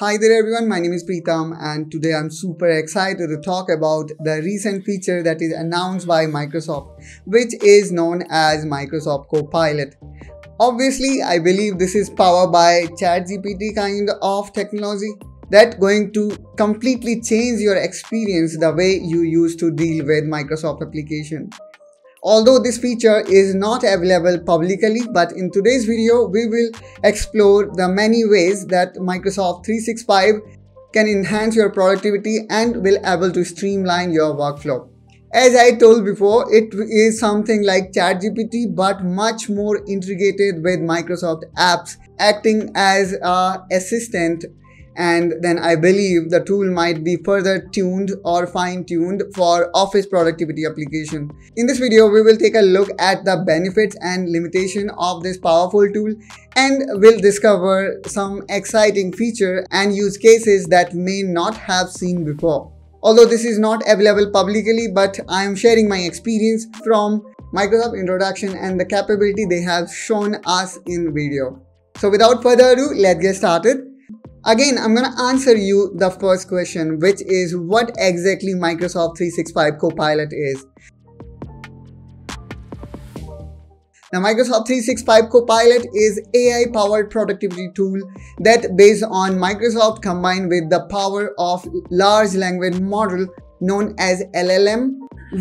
Hi there everyone, my name is Preetham and today I'm super excited to talk about the recent feature that is announced by Microsoft which is known as Microsoft Copilot. Obviously, I believe this is powered by ChatGPT kind of technology that going to completely change your experience the way you used to deal with Microsoft application. Although this feature is not available publicly, but in today's video, we will explore the many ways that Microsoft 365 can enhance your productivity and will able to streamline your workflow. As I told before, it is something like ChatGPT but much more integrated with Microsoft apps acting as a assistant and then I believe the tool might be further tuned or fine-tuned for office productivity application. In this video, we will take a look at the benefits and limitation of this powerful tool and will discover some exciting feature and use cases that may not have seen before. Although this is not available publicly, but I am sharing my experience from Microsoft introduction and the capability they have shown us in video. So without further ado, let's get started. Again, I'm going to answer you the first question, which is what exactly Microsoft 365 Copilot is. Now, Microsoft 365 Copilot is AI-powered productivity tool that based on Microsoft combined with the power of large language model known as LLM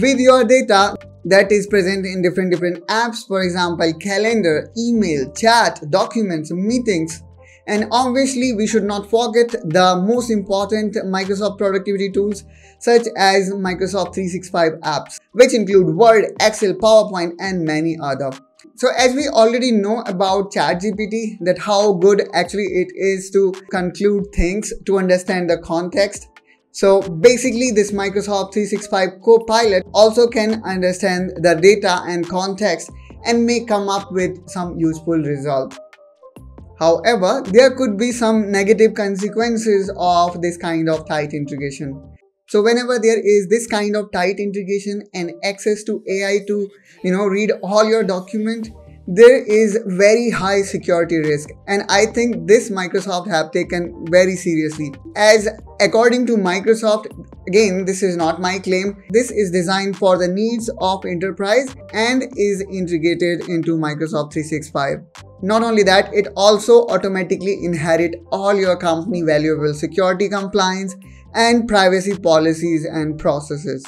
with your data that is present in different different apps for example calendar email chat documents meetings and obviously, we should not forget the most important Microsoft productivity tools such as Microsoft 365 apps, which include Word, Excel, PowerPoint, and many other. So as we already know about ChatGPT, that how good actually it is to conclude things, to understand the context. So basically this Microsoft 365 Copilot also can understand the data and context and may come up with some useful result. However, there could be some negative consequences of this kind of tight integration. So whenever there is this kind of tight integration and access to AI to, you know, read all your document, there is very high security risk. And i think this microsoft have taken very seriously. As according to microsoft again this is not my claim. This is designed for the needs of enterprise and is integrated into microsoft 365 not only that it also automatically inherit all your company valuable security compliance and privacy policies and processes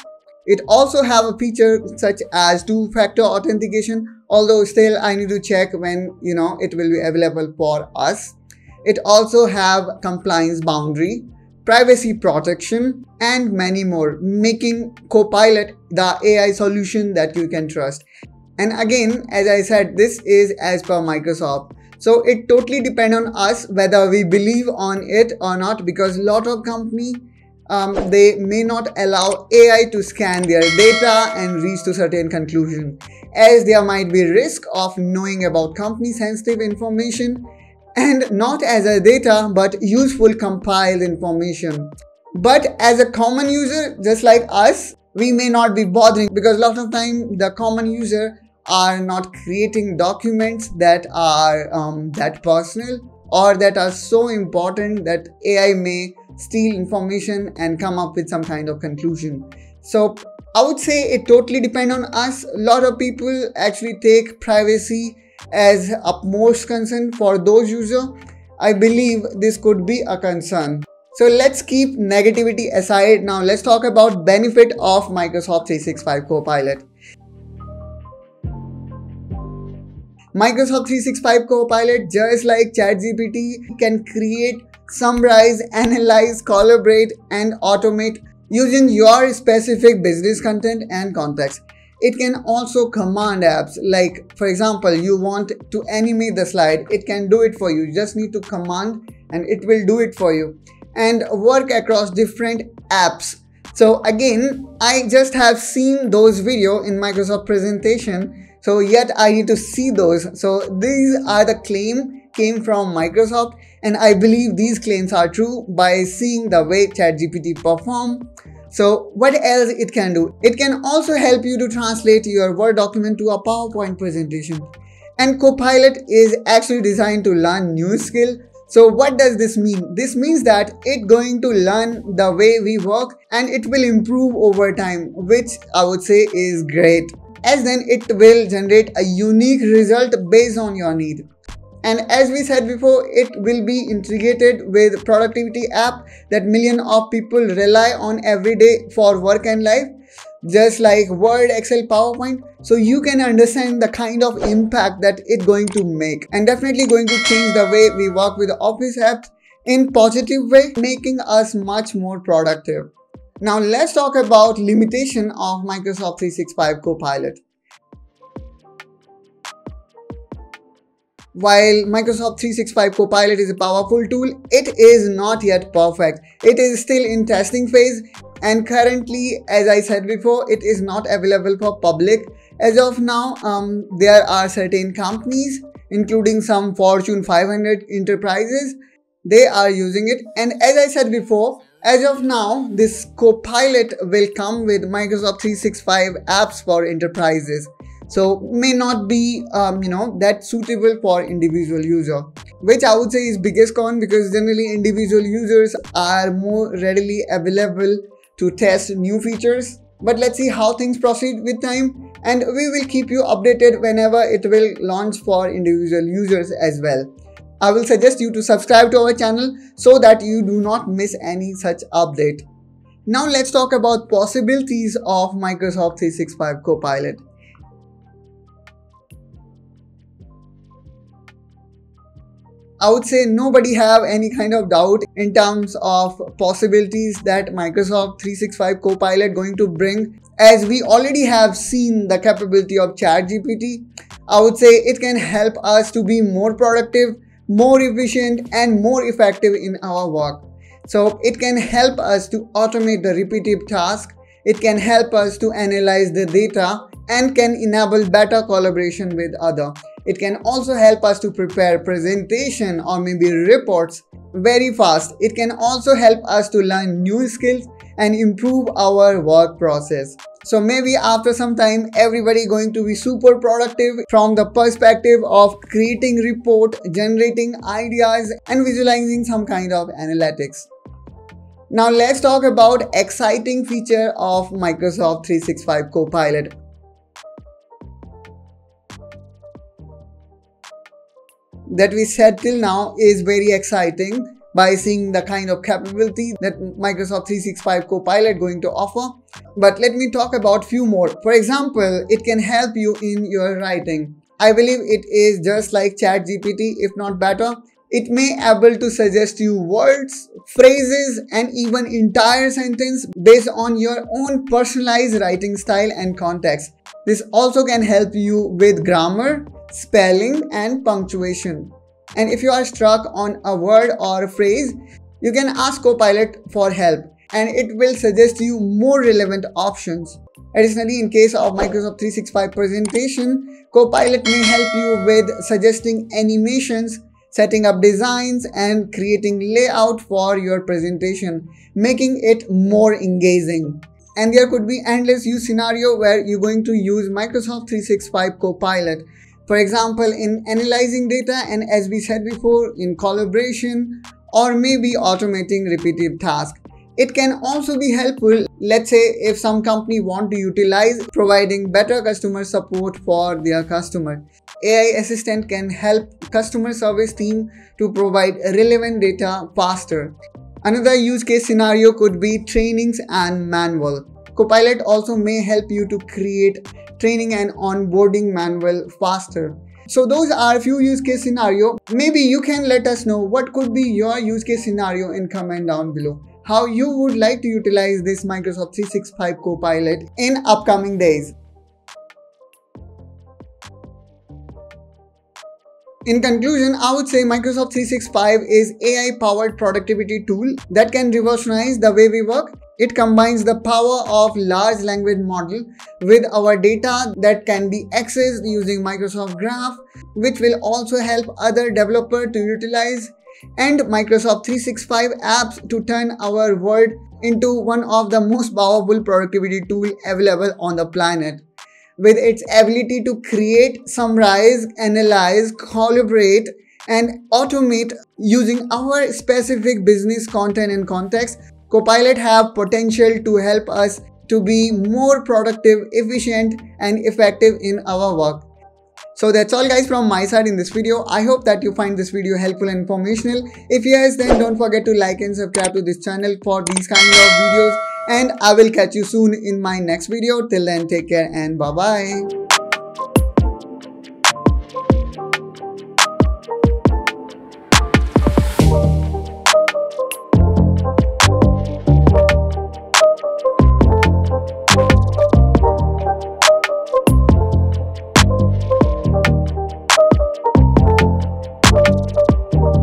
it also have a feature such as two-factor authentication, although still I need to check when, you know, it will be available for us. It also have compliance boundary, privacy protection, and many more, making Copilot the AI solution that you can trust. And again, as I said, this is as per Microsoft. So it totally depends on us whether we believe on it or not because a lot of company um, they may not allow AI to scan their data and reach to certain conclusion as there might be risk of knowing about company sensitive information and not as a data but useful compiled information. But as a common user just like us, we may not be bothering because a lot of time the common user are not creating documents that are um, that personal or that are so important that AI may steal information and come up with some kind of conclusion. So I would say it totally depends on us. A lot of people actually take privacy as utmost concern for those users. I believe this could be a concern. So let's keep negativity aside. Now let's talk about benefit of Microsoft 365 Copilot. Microsoft 365 Copilot, just like ChatGPT, can create summarize, analyze, collaborate, and automate using your specific business content and context. It can also command apps like for example you want to animate the slide it can do it for you. You just need to command and it will do it for you. And work across different apps. So again I just have seen those video in Microsoft presentation so yet I need to see those so these are the claim came from Microsoft and I believe these claims are true by seeing the way ChatGPT perform. So what else it can do? It can also help you to translate your Word document to a PowerPoint presentation. And Copilot is actually designed to learn new skill. So what does this mean? This means that it going to learn the way we work and it will improve over time, which I would say is great. As then it will generate a unique result based on your need. And as we said before, it will be integrated with productivity app that million of people rely on every day for work and life just like Word, Excel, PowerPoint. So you can understand the kind of impact that it's going to make and definitely going to change the way we work with Office apps in positive way, making us much more productive. Now let's talk about limitation of Microsoft 365 Copilot. While Microsoft 365 Copilot is a powerful tool, it is not yet perfect. It is still in testing phase and currently as i said before it is not available for public as of now um, there are certain companies including some fortune 500 enterprises they are using it and as i said before as of now this copilot will come with microsoft 365 apps for enterprises so may not be um, you know that suitable for individual user which i would say is biggest con because generally individual users are more readily available to test new features. But let's see how things proceed with time and we will keep you updated whenever it will launch for individual users as well. I will suggest you to subscribe to our channel so that you do not miss any such update. Now let's talk about possibilities of Microsoft 365 Copilot. I would say nobody have any kind of doubt in terms of possibilities that Microsoft 365 Copilot going to bring as we already have seen the capability of ChatGPT. I would say it can help us to be more productive, more efficient and more effective in our work. So it can help us to automate the repetitive task. It can help us to analyze the data and can enable better collaboration with other. It can also help us to prepare presentation or maybe reports very fast. It can also help us to learn new skills and improve our work process. So maybe after some time everybody going to be super productive from the perspective of creating report, generating ideas and visualizing some kind of analytics. Now let's talk about exciting feature of Microsoft 365 Copilot. that we said till now is very exciting by seeing the kind of capability that Microsoft 365 Copilot going to offer. But let me talk about few more. For example, it can help you in your writing. I believe it is just like ChatGPT, if not better. It may able to suggest you words, phrases, and even entire sentence based on your own personalized writing style and context. This also can help you with grammar, spelling and punctuation. And if you are struck on a word or a phrase, you can ask Copilot for help and it will suggest you more relevant options. Additionally, in case of Microsoft 365 presentation, Copilot may help you with suggesting animations, setting up designs and creating layout for your presentation, making it more engaging. And there could be endless use scenario where you're going to use Microsoft 365 Copilot for example, in analyzing data and as we said before, in collaboration or maybe automating repetitive tasks. It can also be helpful, let's say if some company want to utilize providing better customer support for their customer. AI assistant can help customer service team to provide relevant data faster. Another use case scenario could be trainings and manual. Copilot also may help you to create training and onboarding manual faster. So those are a few use case scenario. Maybe you can let us know what could be your use case scenario in comment down below. How you would like to utilize this Microsoft 365 Copilot in upcoming days. In conclusion, I would say Microsoft 365 is AI powered productivity tool that can revolutionize the way we work it combines the power of large language model with our data that can be accessed using Microsoft Graph, which will also help other developer to utilize and Microsoft 365 apps to turn our world into one of the most powerful productivity tool available on the planet. With its ability to create, summarize, analyze, collaborate, and automate using our specific business content and context, Copilot have potential to help us to be more productive, efficient and effective in our work. So that's all guys from my side in this video. I hope that you find this video helpful and informational. If yes, then don't forget to like and subscribe to this channel for these kind of videos. And I will catch you soon in my next video. Till then, take care and bye-bye.